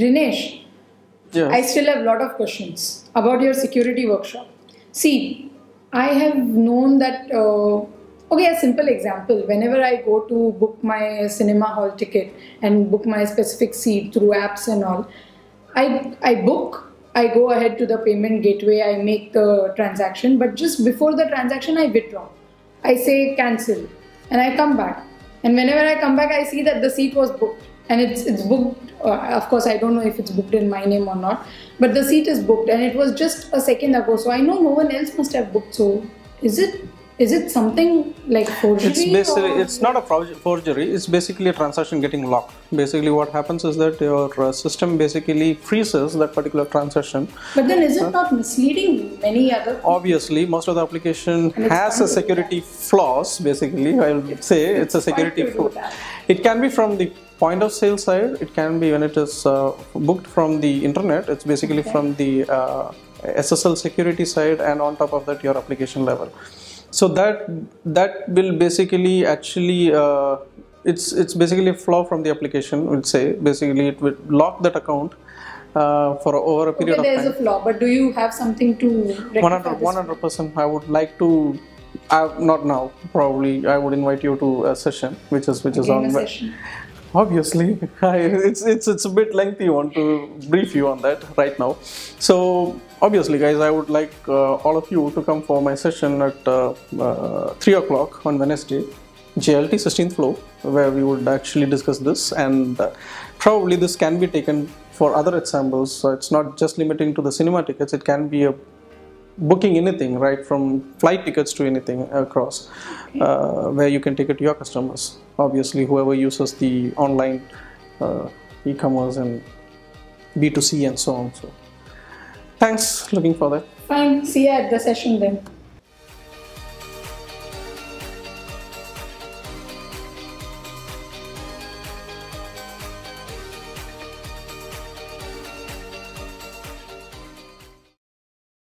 Dinesh, Yes. I still have a lot of questions about your security workshop. See, I have known that. Uh, okay, a simple example. Whenever I go to book my cinema hall ticket and book my specific seat through apps and all, I I book. I go ahead to the payment gateway. I make the transaction, but just before the transaction, I withdraw. I say cancel, and I come back. And whenever I come back, I see that the seat was booked, and it's it's booked. Uh, of course, I don't know if it's booked in my name or not, but the seat is booked, and it was just a second ago. So I know no one else must have booked. So is it is it something like forgery? It's basically or- it's not a forgery. It's basically a transaction getting locked. Basically, what happens is that your uh, system basically freezes that particular transaction. But then is it not misleading many other? Obviously, most of the application has a security flaws. Basically, I will say it's a security fine to do flaw. It can be from the point of sale side. It can be when it is uh, booked from the internet. It's basically Okay. from the uh, SSL security side, and on top of that, your application level. So that that will basically actually uh, it's it's basically a flaw from the application. We'll say basically it will lock that account uh, for over a period Okay, of there's time. a flaw, but do you have something to rectify 100 this? 100 percent i would like to uh, not now probably i would invite you to a session which is which is on. Obviously I, it's it's it's a bit lengthy. One to brief you on that right now. So obviously guys i would like uh, all of you to come for my session at uh, uh, 3 o'clock on wednesday jlt 16th floor where we would actually discuss this. And uh, probably this can be taken for other examples so it's not just limiting to the cinema tickets. It can be a booking anything right? From flight tickets to anything across uh, where you can take it to your customers. Obviously whoever uses the online uh, e-commerce and b2c and so on. So thanks. Looking for that Fine. See you at the session then.